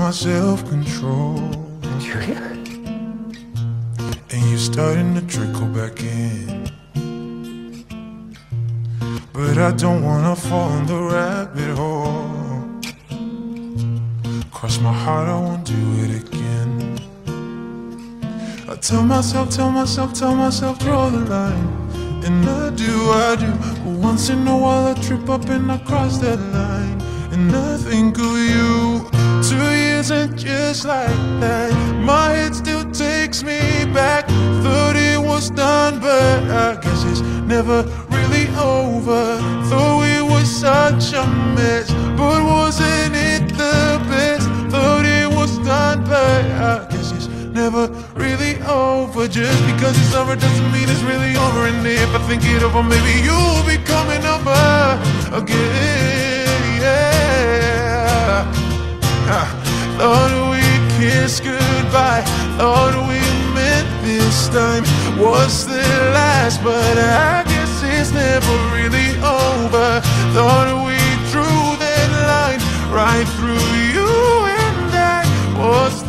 my self control. Julia? And you're starting to trickle back in. But I don't wanna fall in the rabbit hole. Cross my heart, I won't do it again. I tell myself, tell myself, tell myself, draw the line. And I do, I do. But once in a while I trip up and I cross that line. And I think of you. And just like that. My head still takes me back. Thought it was done, but I guess it's never really over. Thought it was such a mess, but wasn't it the best? Thought it was done, but I guess it's never really over. Just because it's over doesn't mean it's really over. And if I think it over, maybe you'll be Thought we kiss goodbye. Thought we meant this time. Was the last, but I guess it's never really over. Thought we drew that line right through you and I. Was